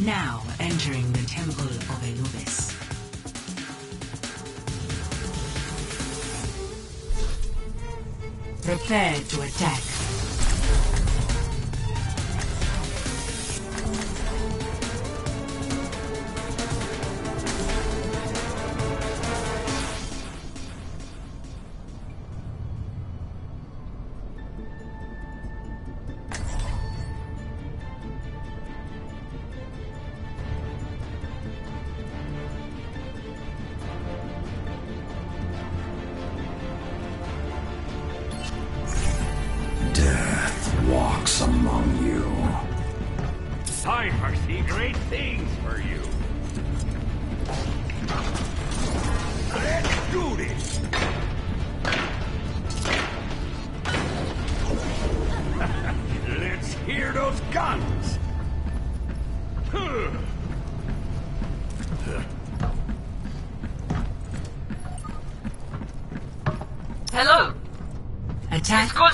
Now entering the Temple of Anubis. Prepare to attack.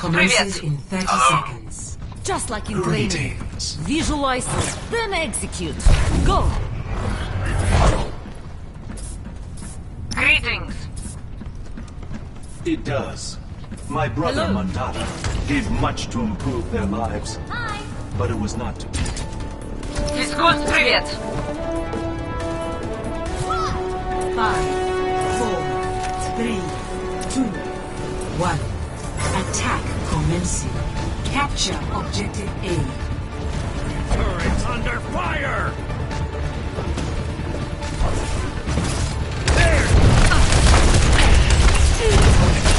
Commences in 30 Hello. seconds. Just like in training. Visualize, then execute. Go! Greetings. It does. My brother Hello. Mondatta did much to improve their lives. Hi. But it was not to be. Искус, привет! Five, four, three, two, one. Attack commencing. Capture objective A. Turrets under fire! From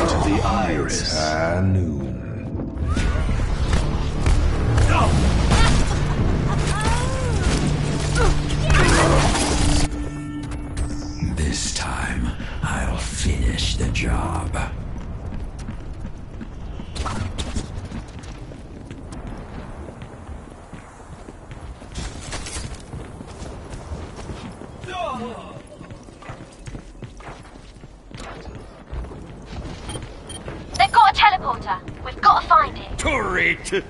Into the iris. Noon. This time, I'll finish the job. to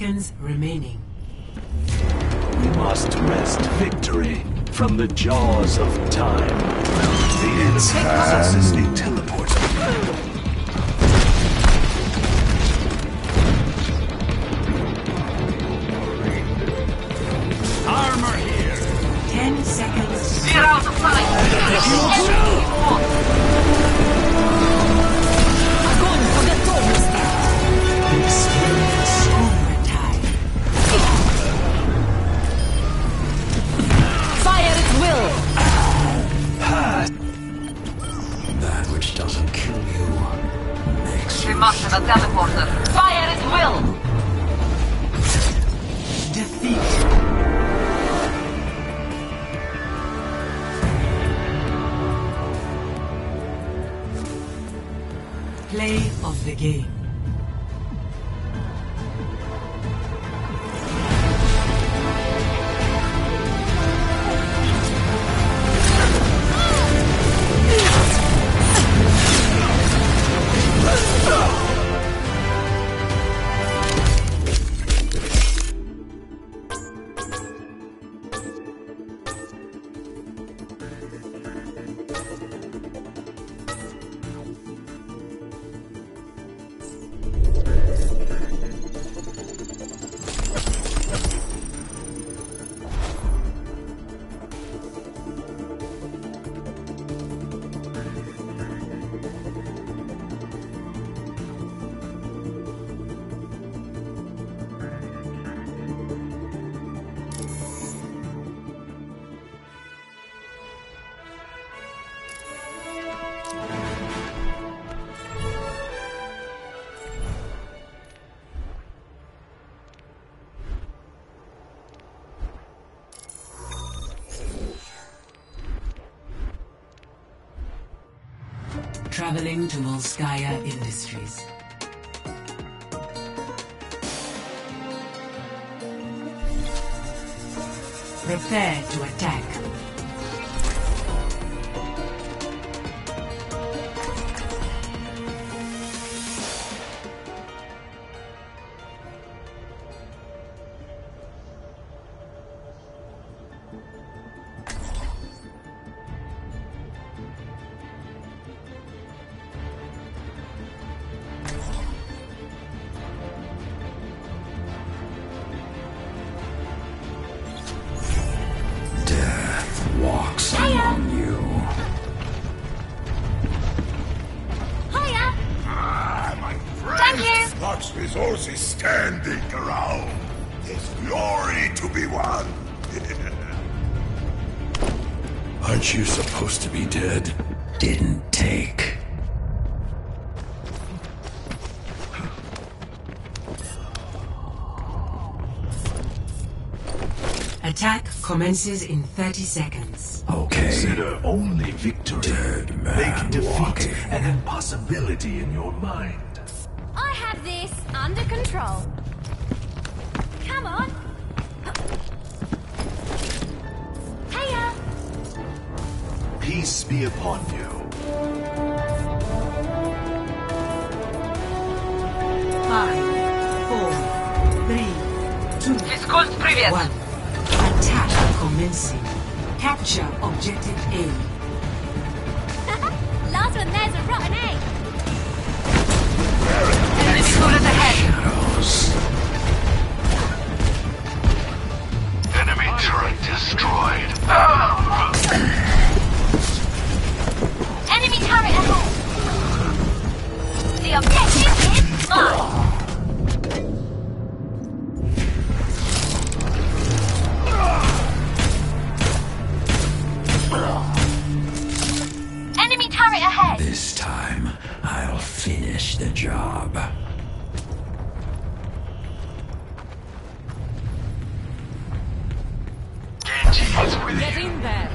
seconds. traveling to Volskaya Industries. Prepare to attack. commences in 30 seconds. Okay. Consider only victory. Dead man Make defeat walking. an impossibility in your mind. I have this under control. Come on. Heya. Peace be upon you. Five, four, three, two, one commencing. Capture Objective A. Ahead! This time, I'll finish the job. Get in there.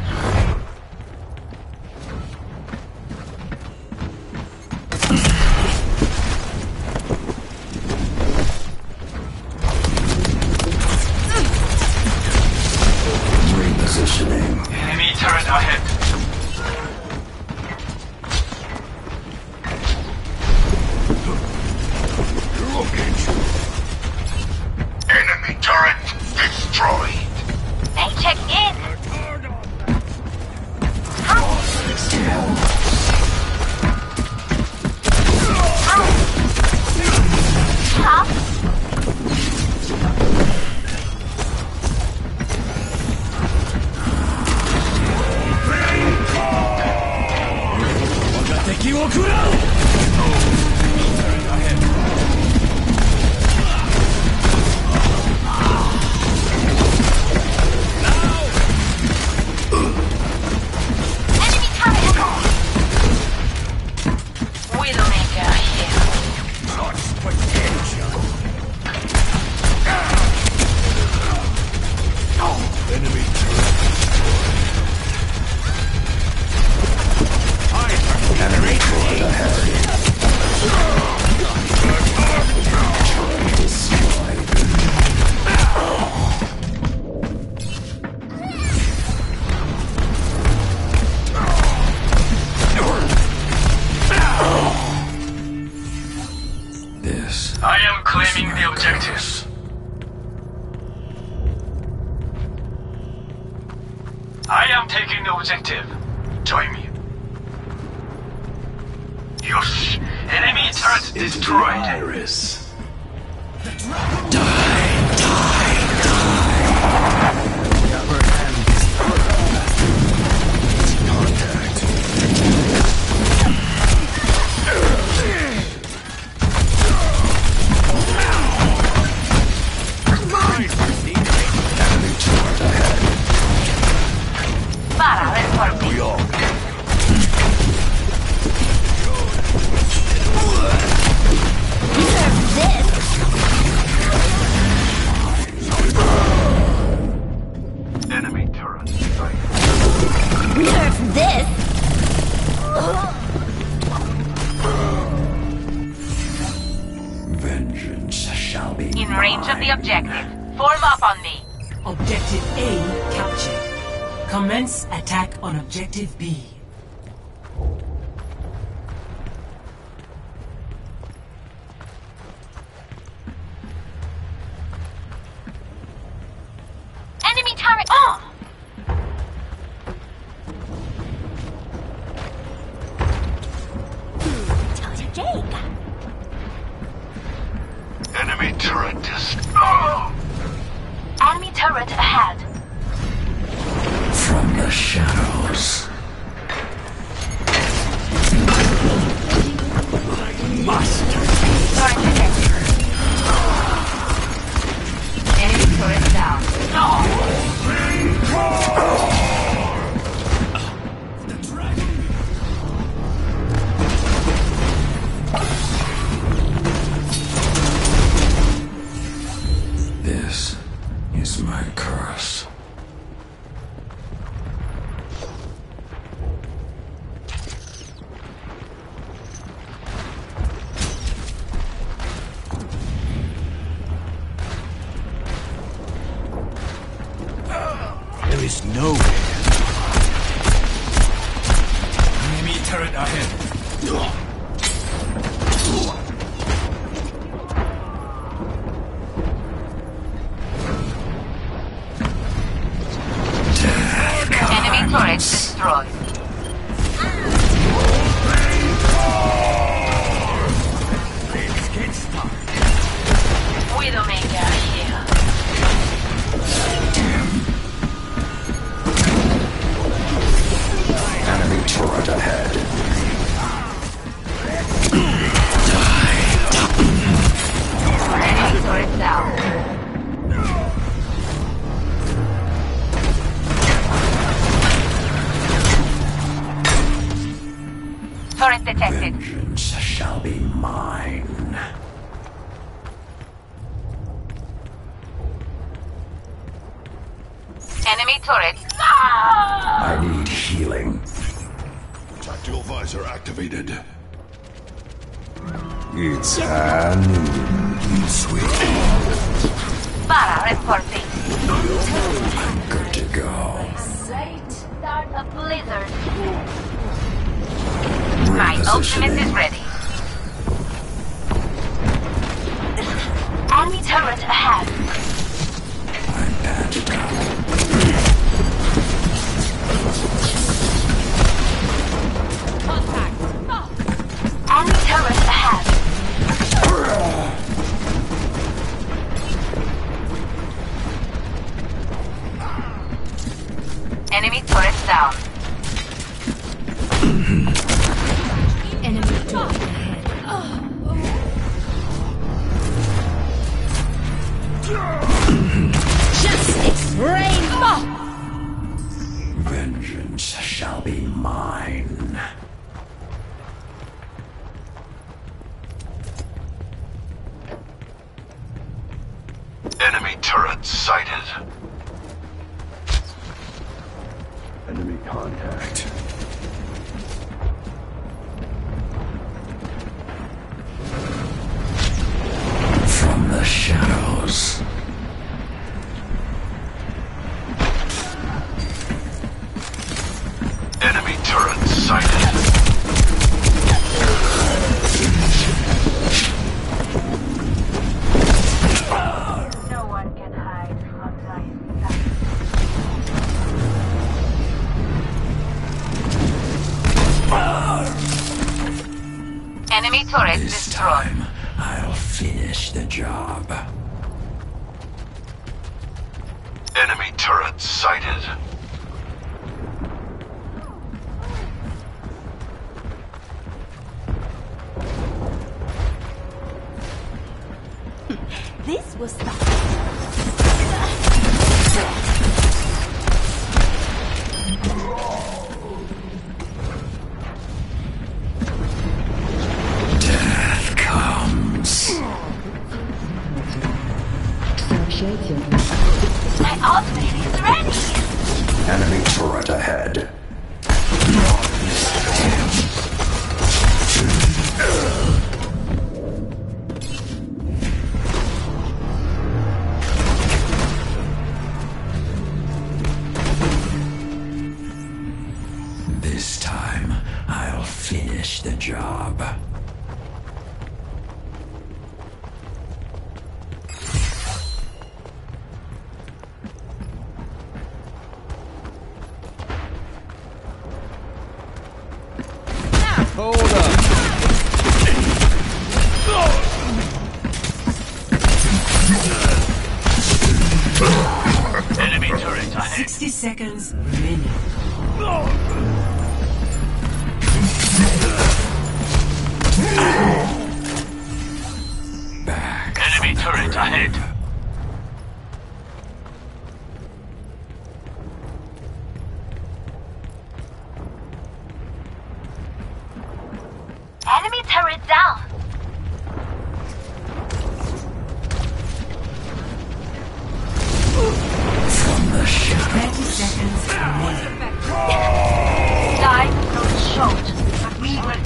this. This time, I'll finish the job.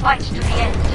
Fight to the end.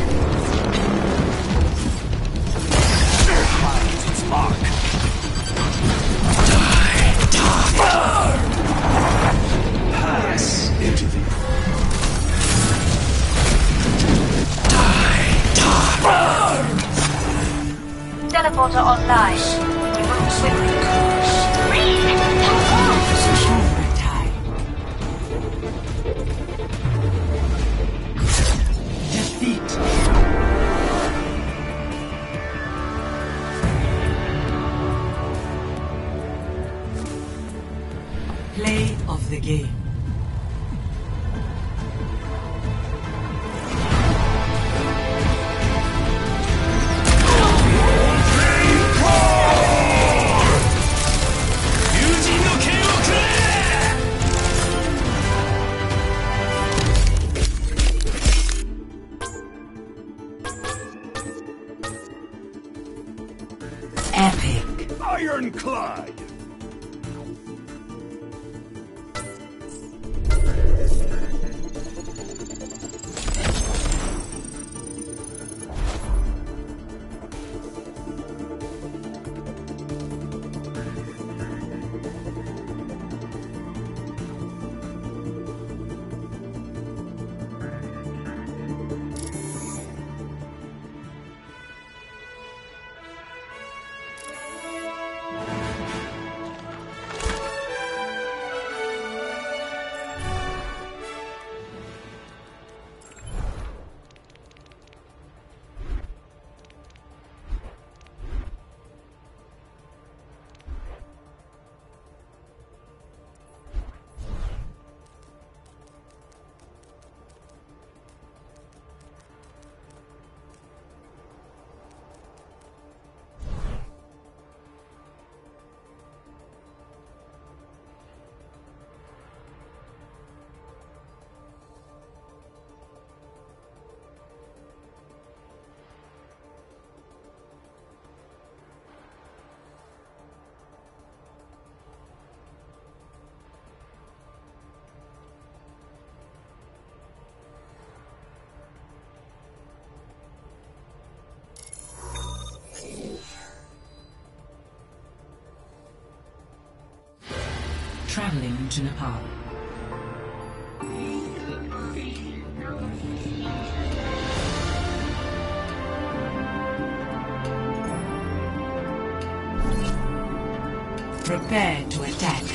traveling to Nepal. Prepare to attack.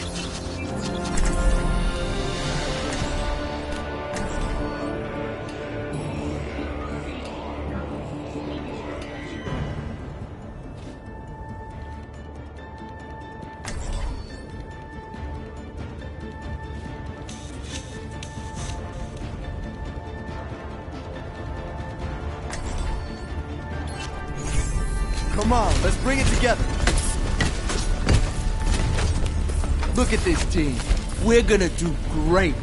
Come on, let's bring it together. Look at this team. We're gonna do great.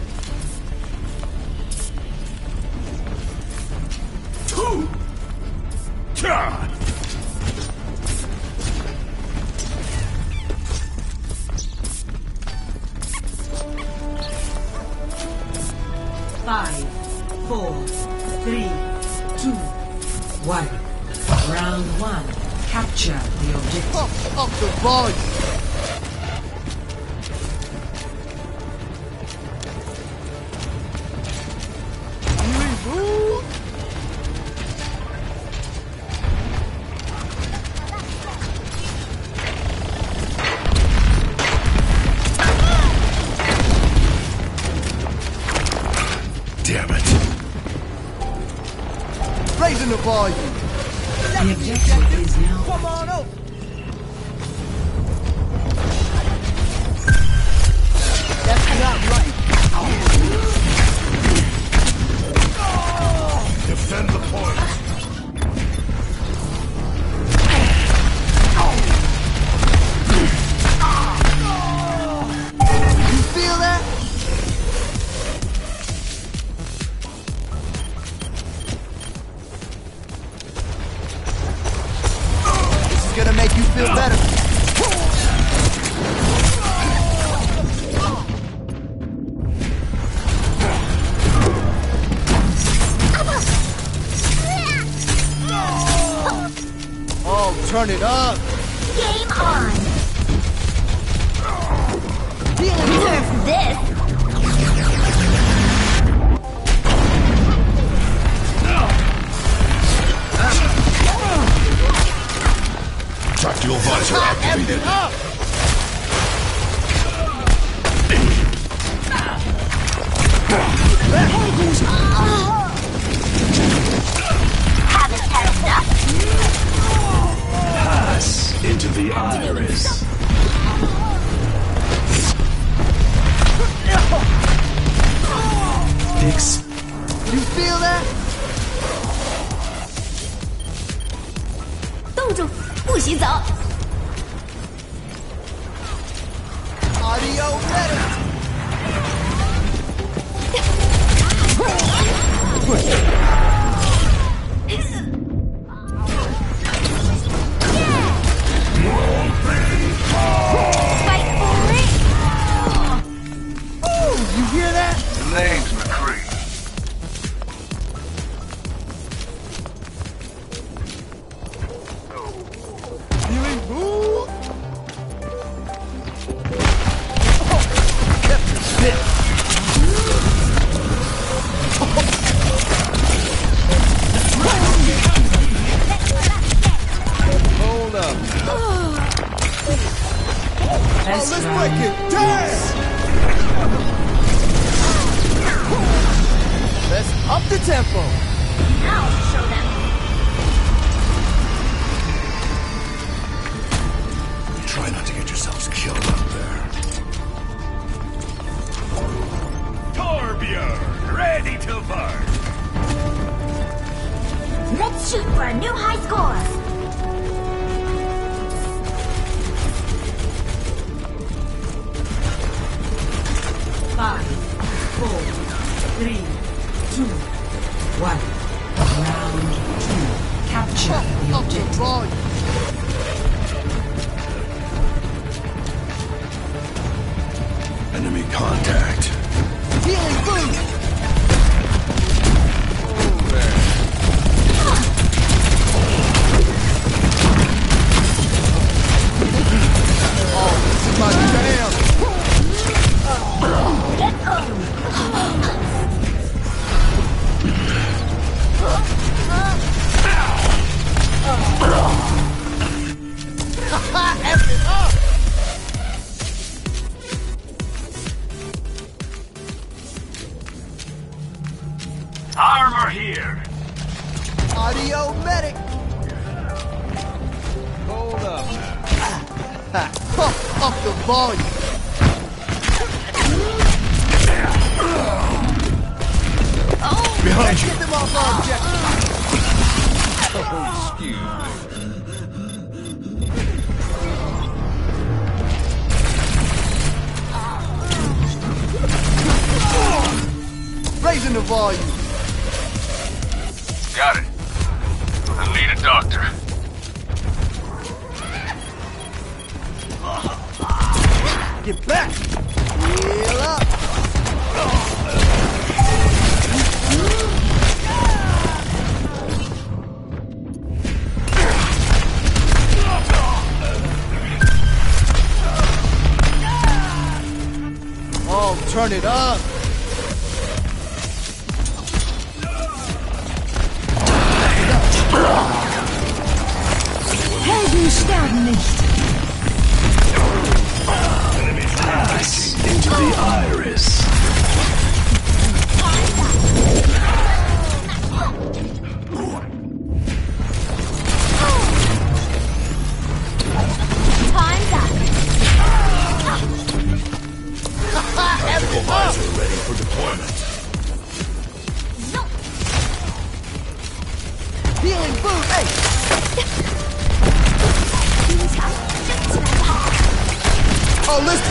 Damn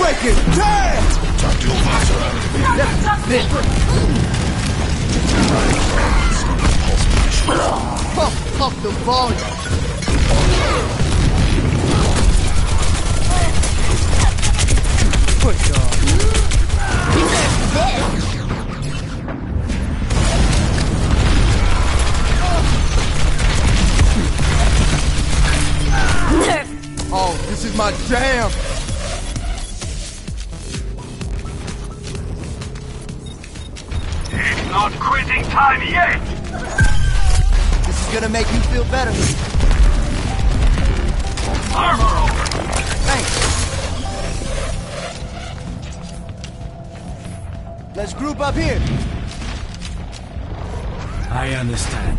break it. To Pump the volume. Put dog. Oh, this is my jam! wasting time yet! This is gonna make you feel better. Armor over! Thanks. Let's group up here. I understand.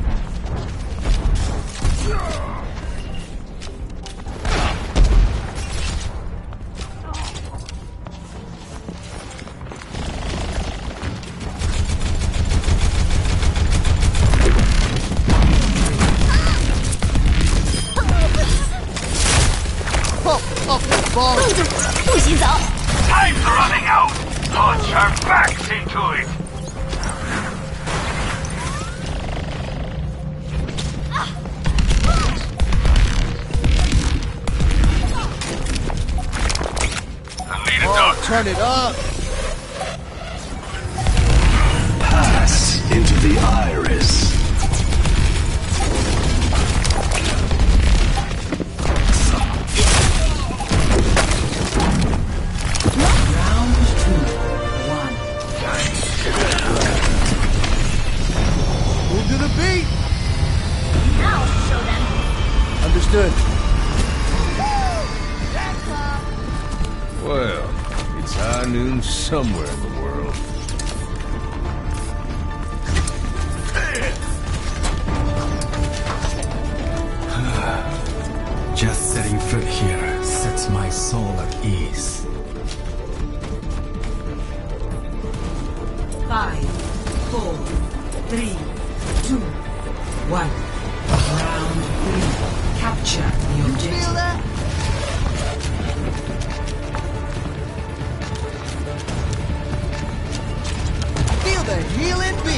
One. Round three. Capture the objective. Feel that? Feel the healing beat.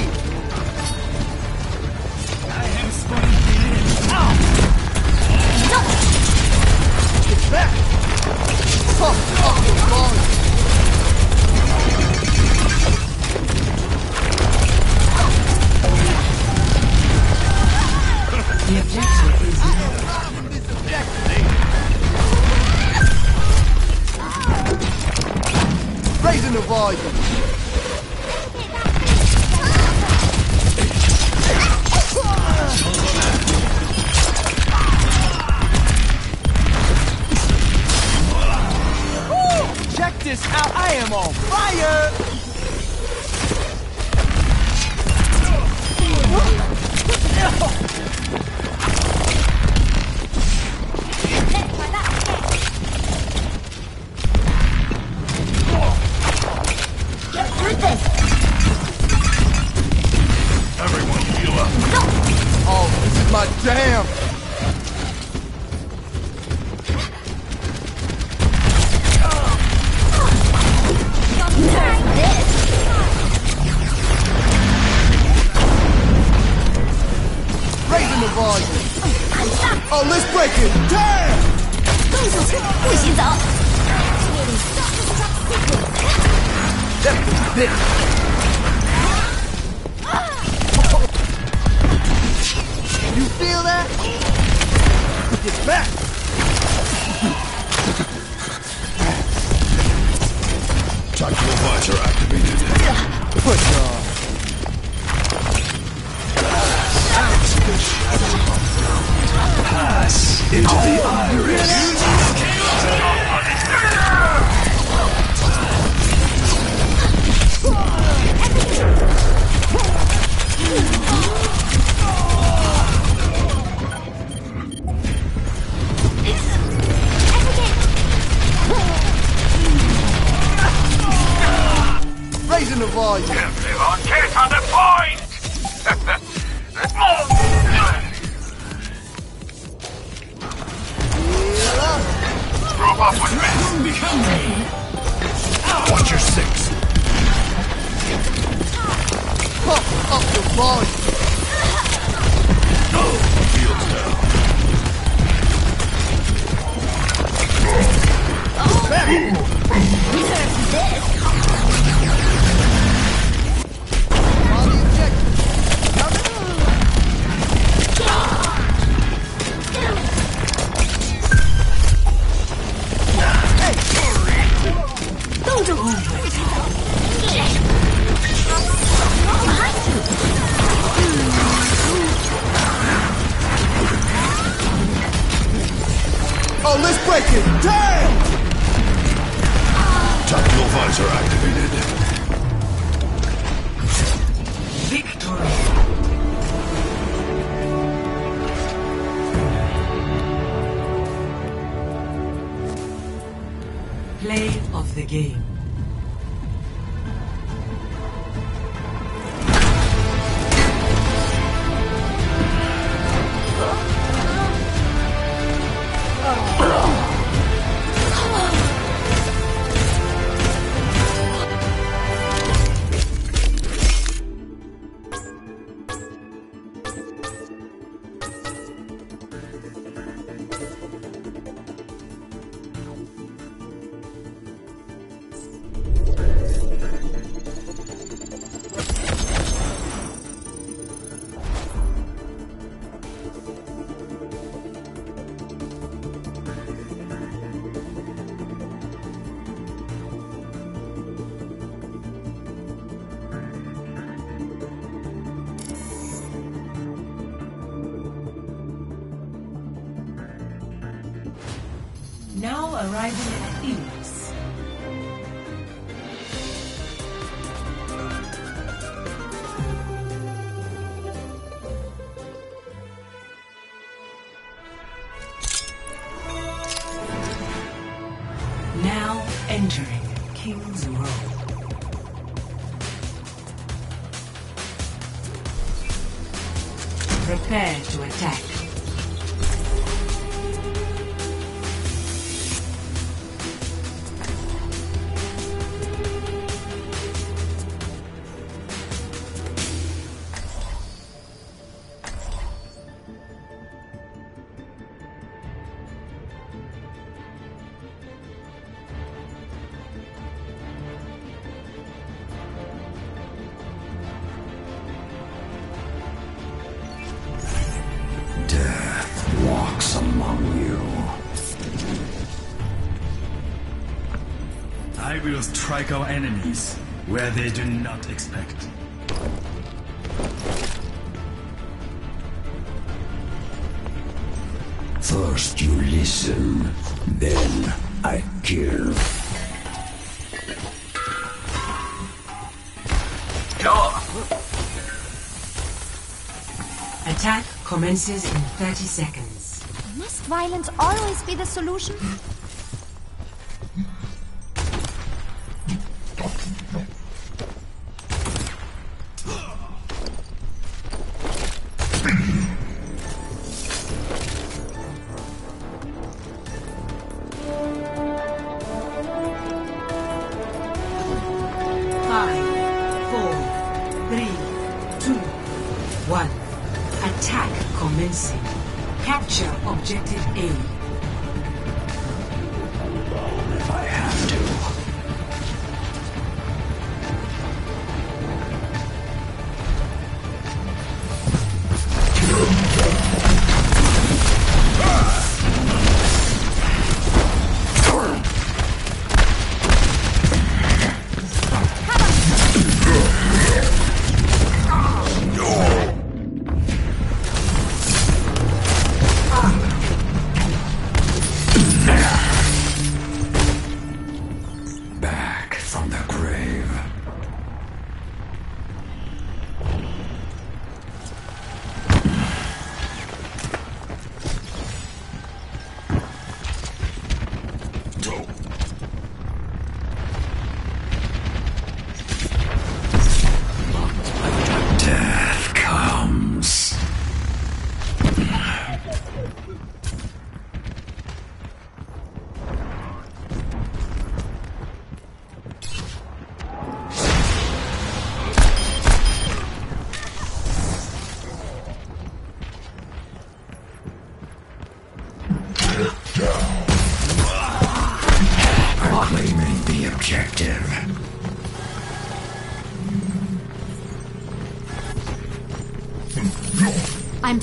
strike our enemies where they do not expect. First you listen, then I kill. Attack commences in 30 seconds. Must violence always be the solution?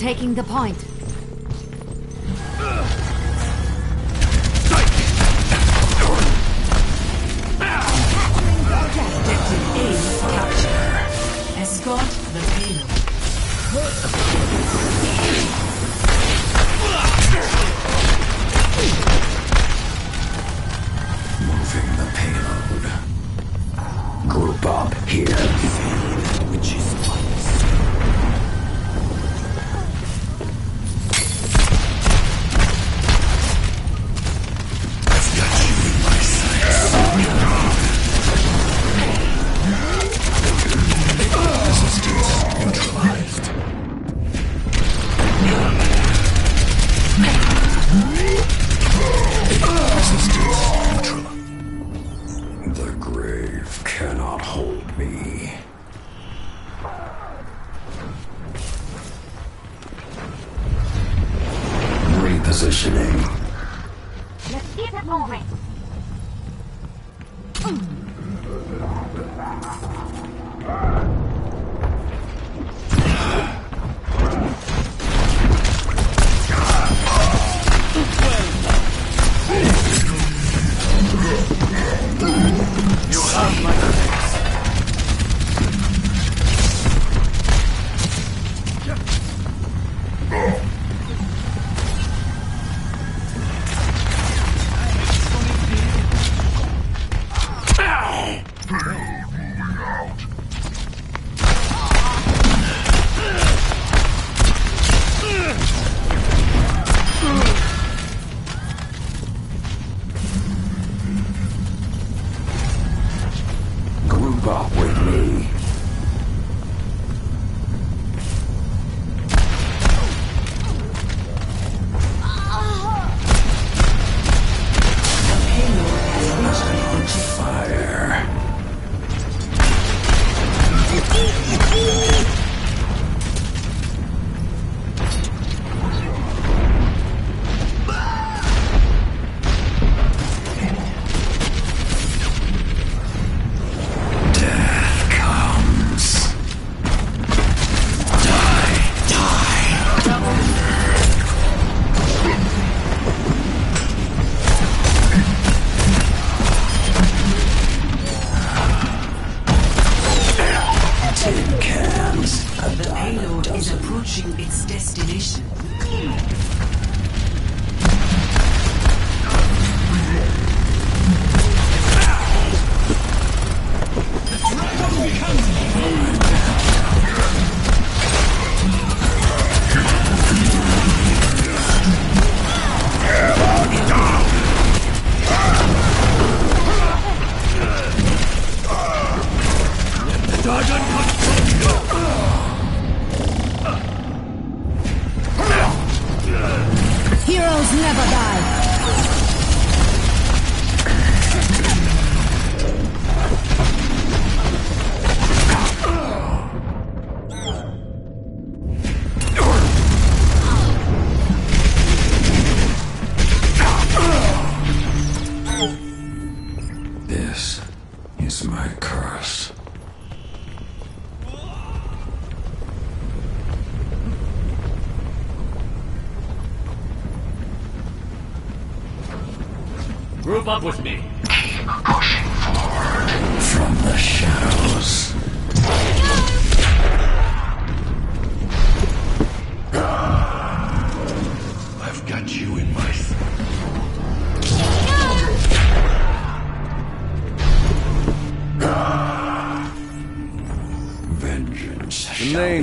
taking the point. Positioning. Let's keep it moving.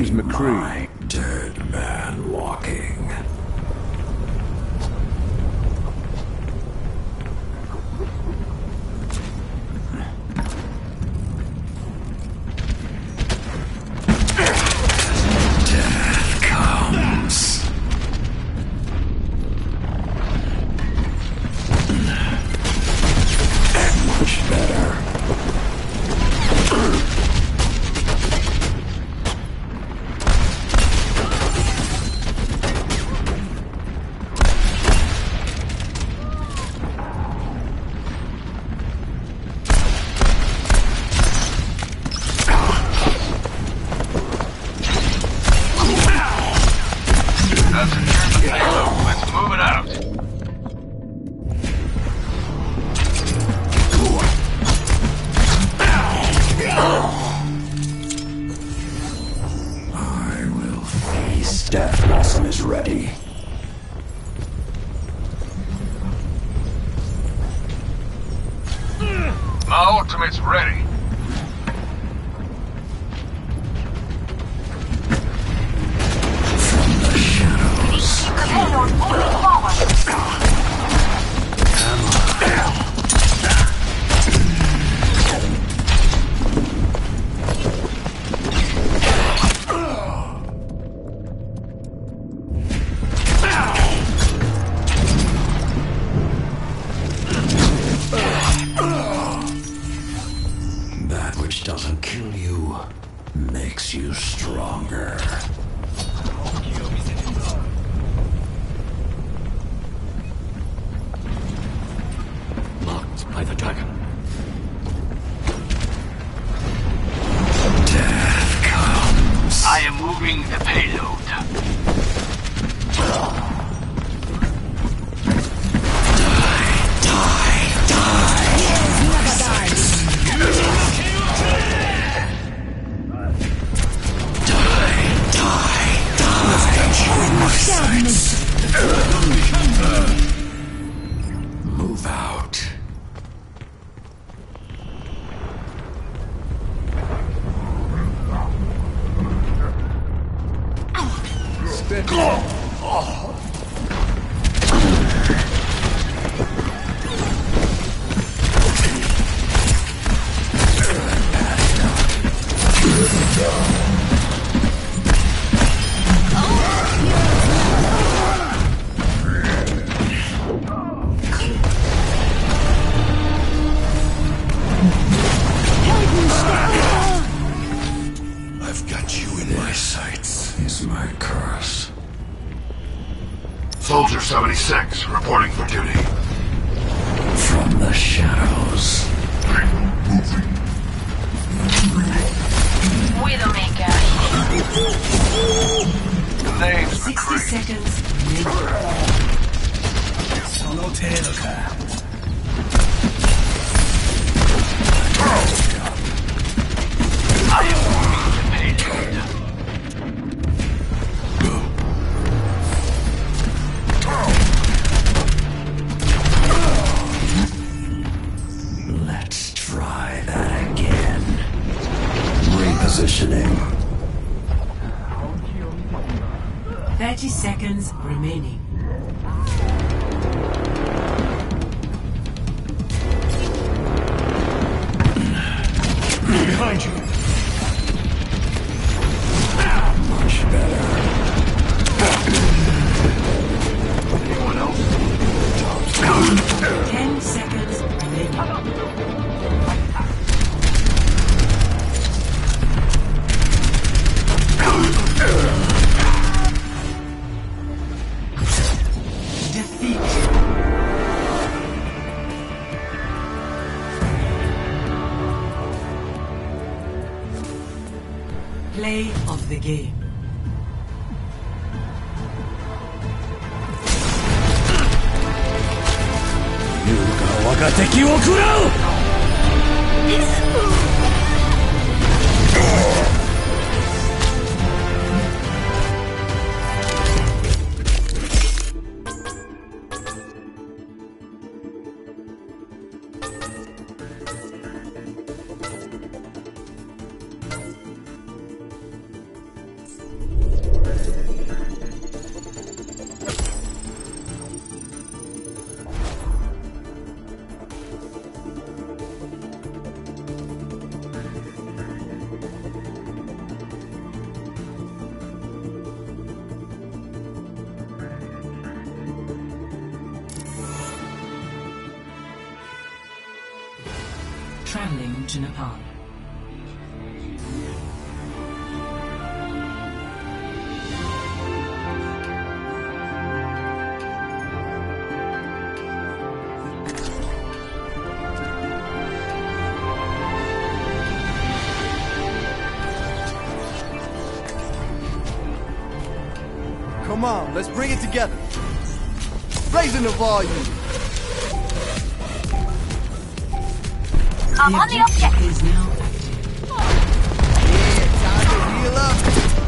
Name's McCree. Let's bring it together. Raising the volume. I'm on the object. Is now active. Yeah, time to heal up.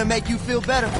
gonna make you feel better.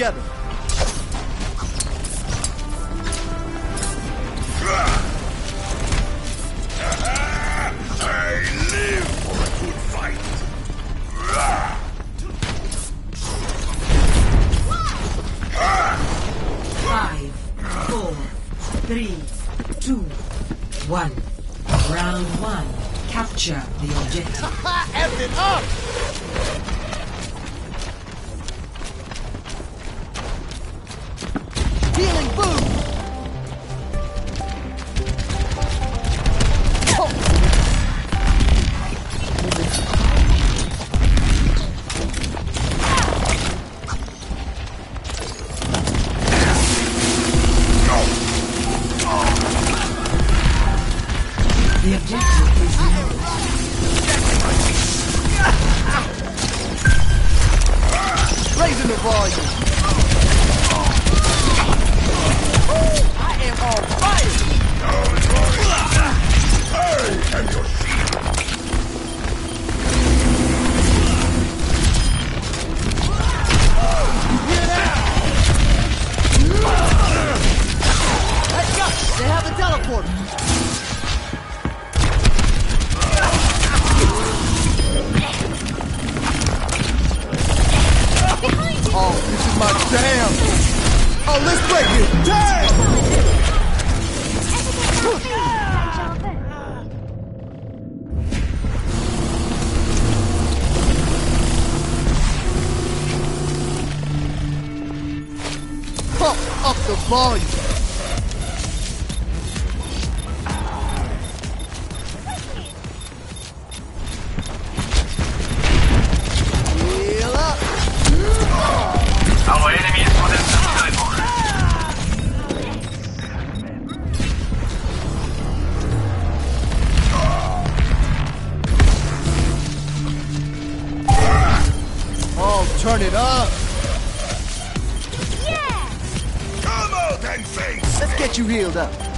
Together. wielder.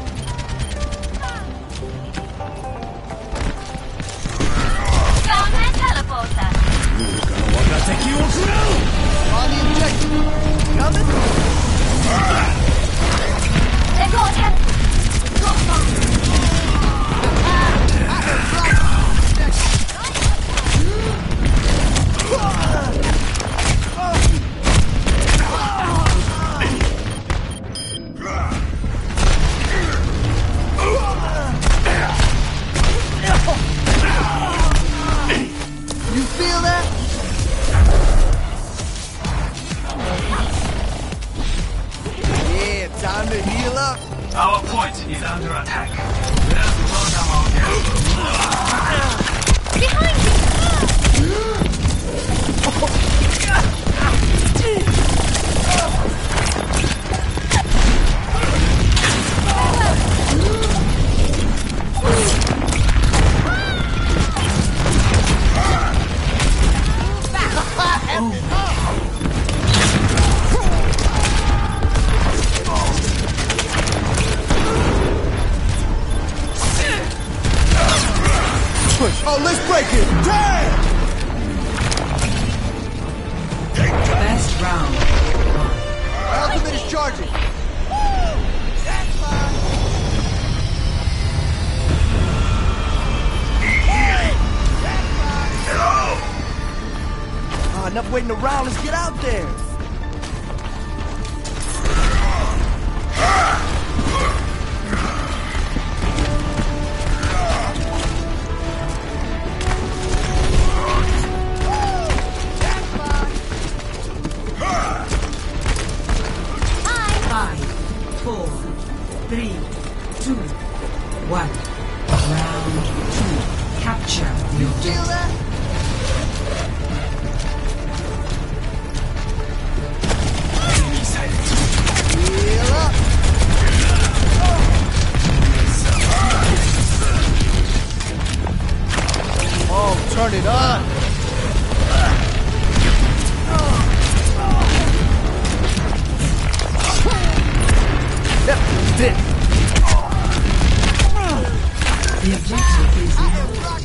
The objective is not.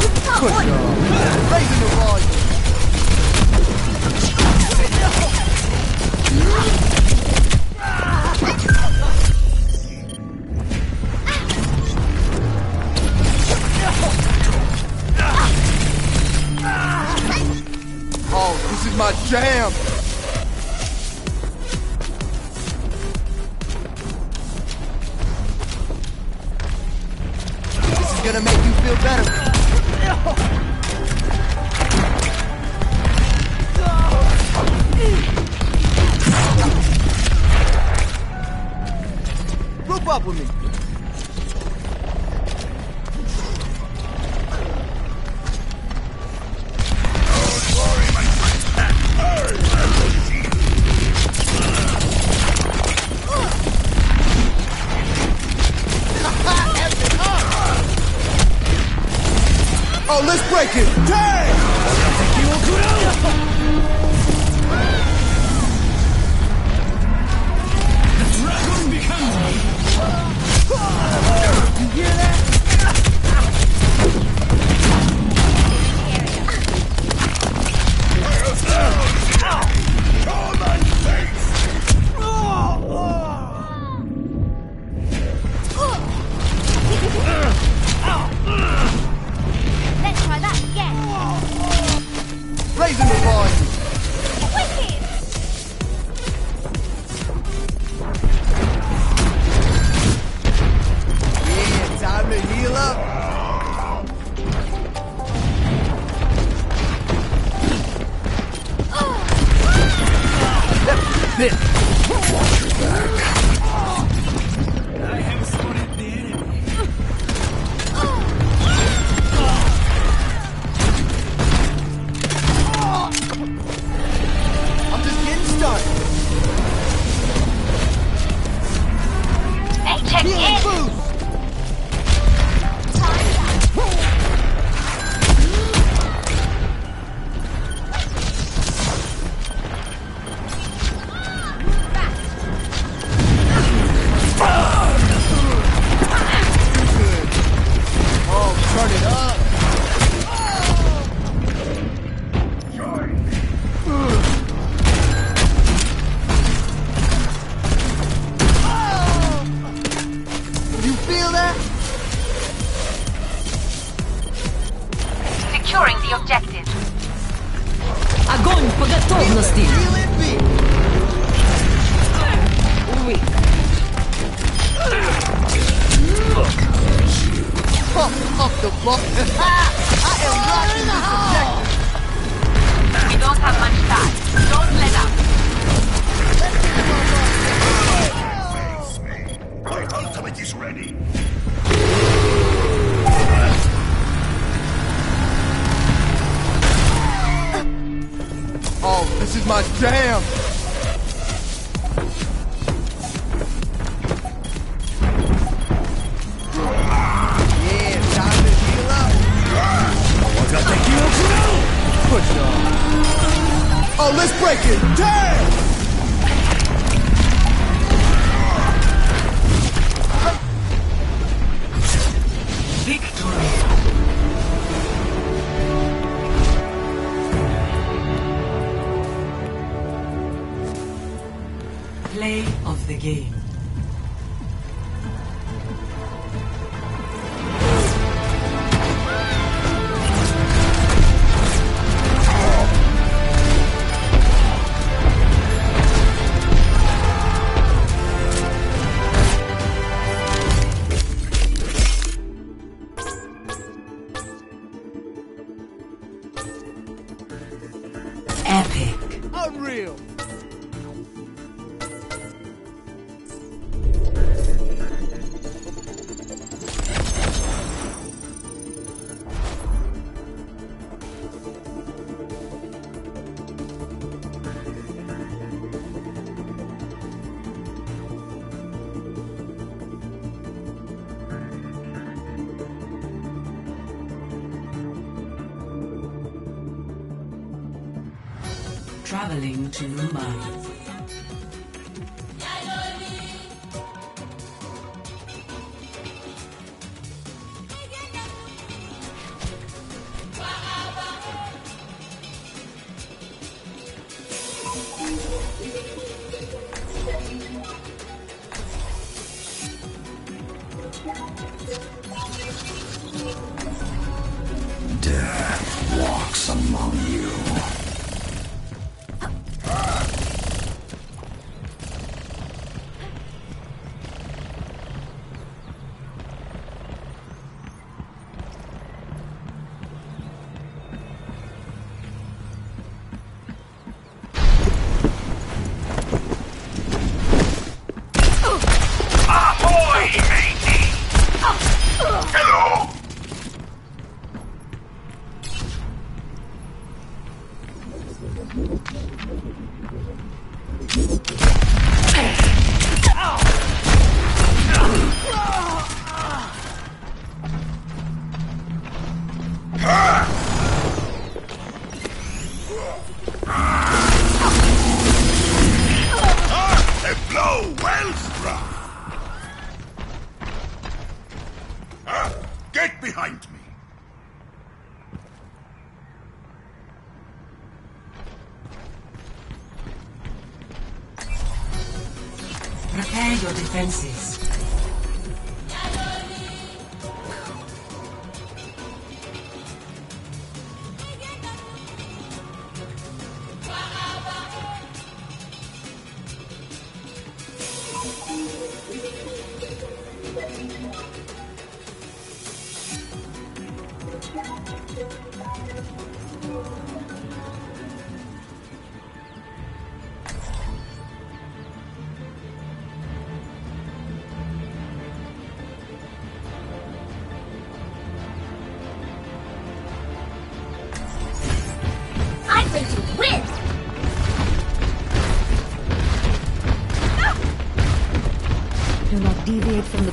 Good job. Raising the volume. Oh, this is my jam! feel better. Group up with me.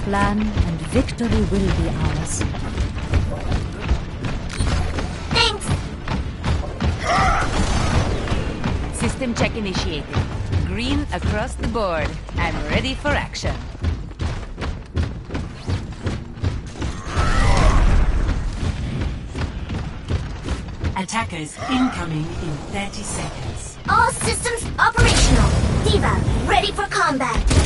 plan and victory will be ours. Thanks! System check initiated. Green across the board. I'm ready for action. Attackers incoming in 30 seconds. All systems operational. D.Va, ready for combat.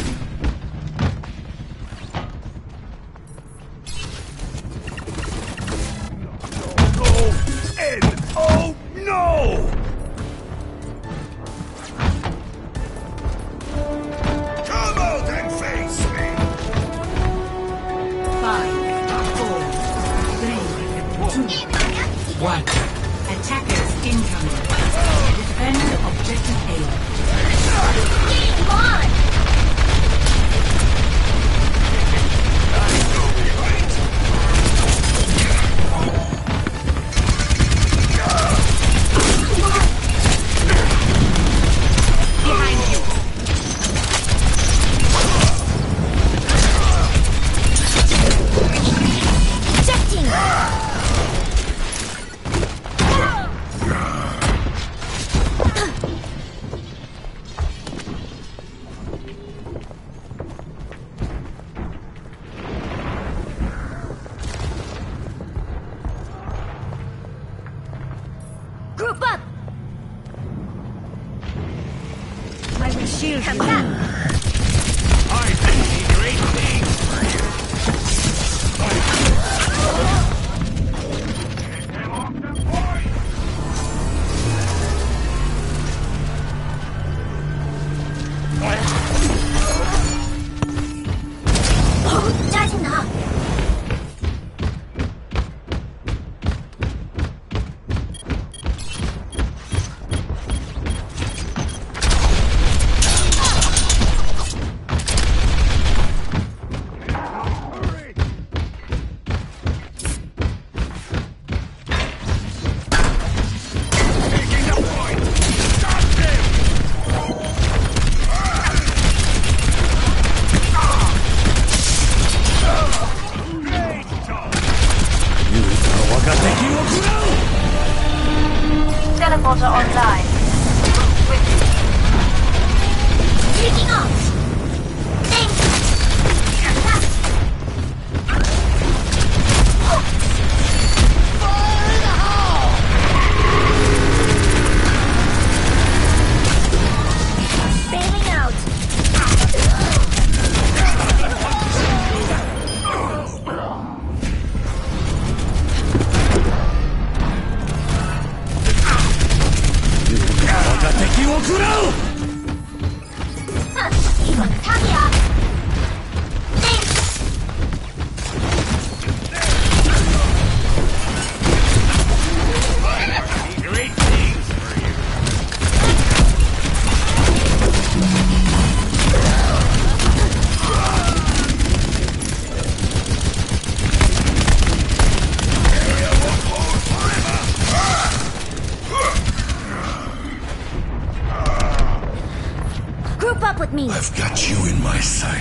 I've got you in my sights.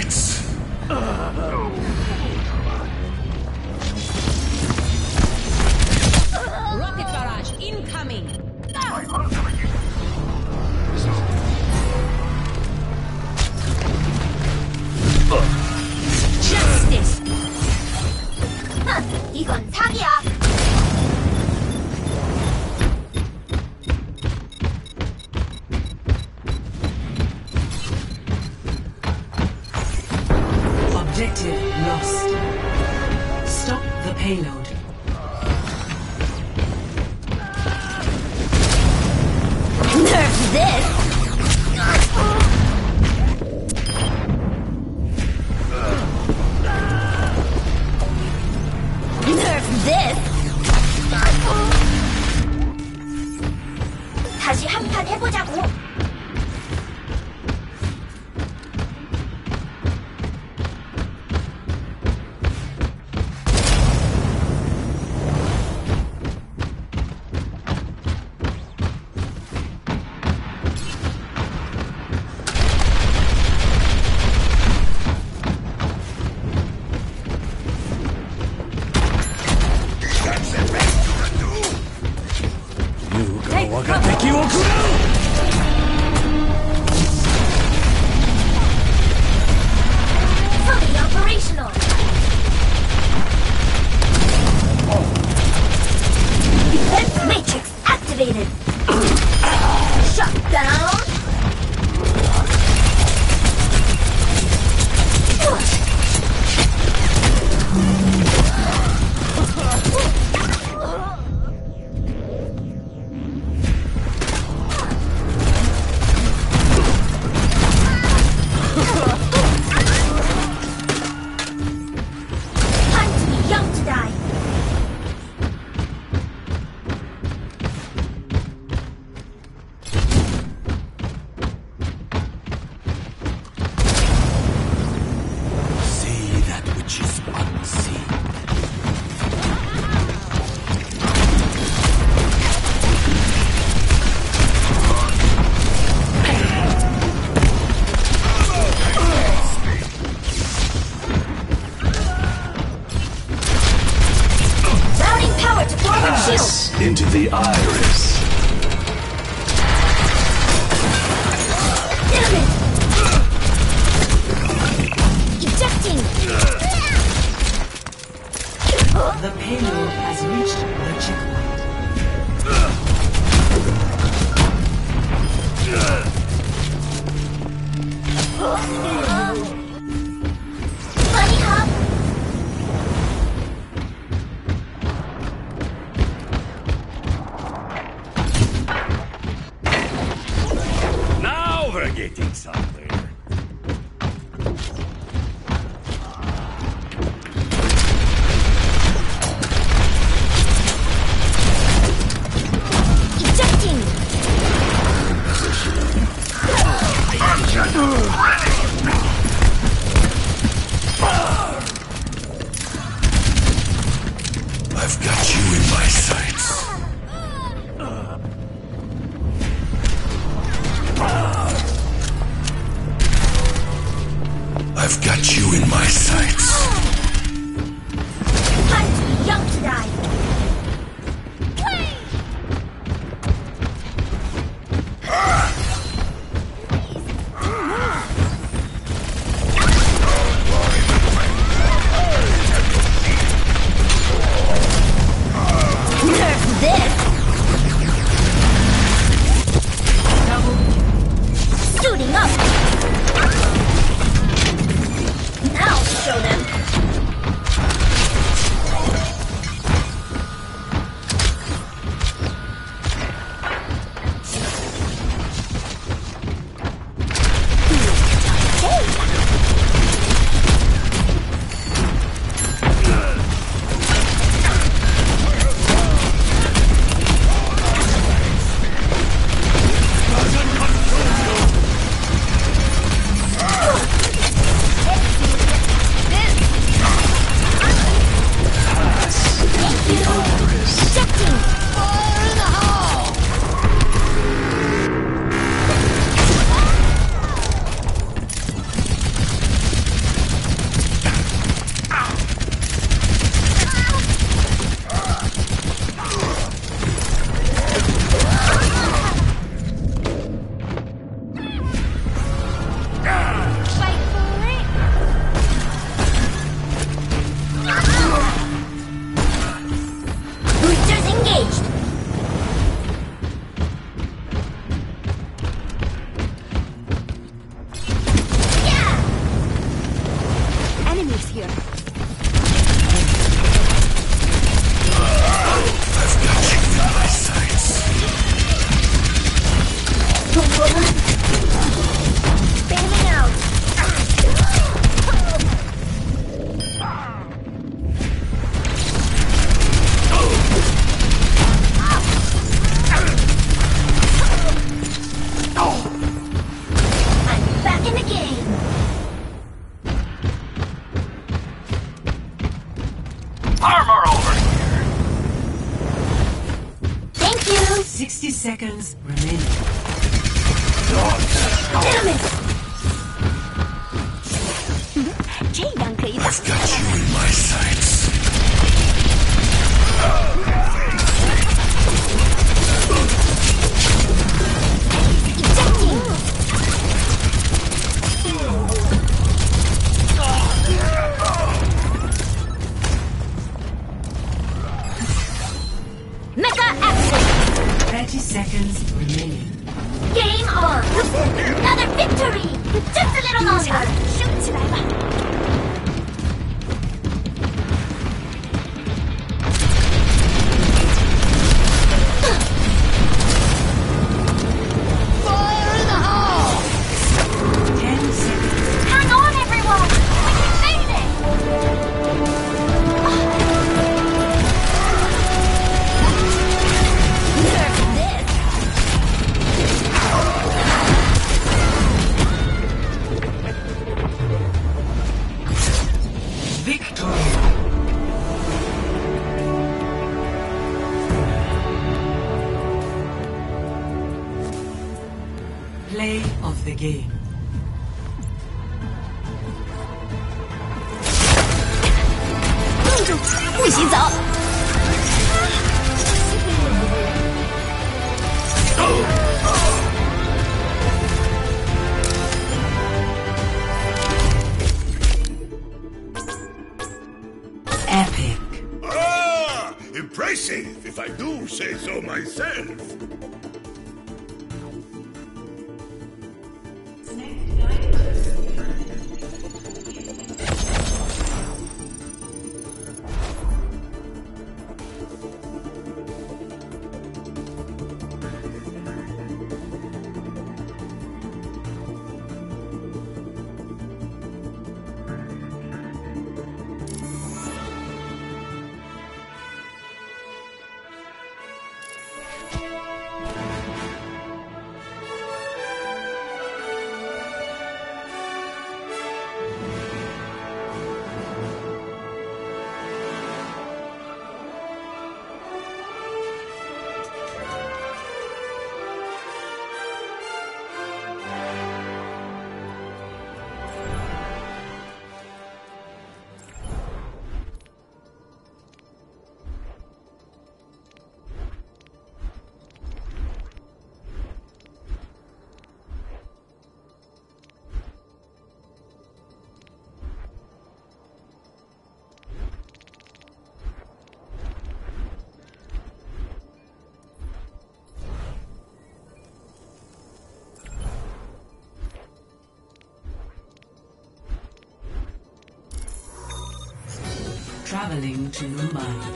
Traveling to Mumbai.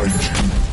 Charge.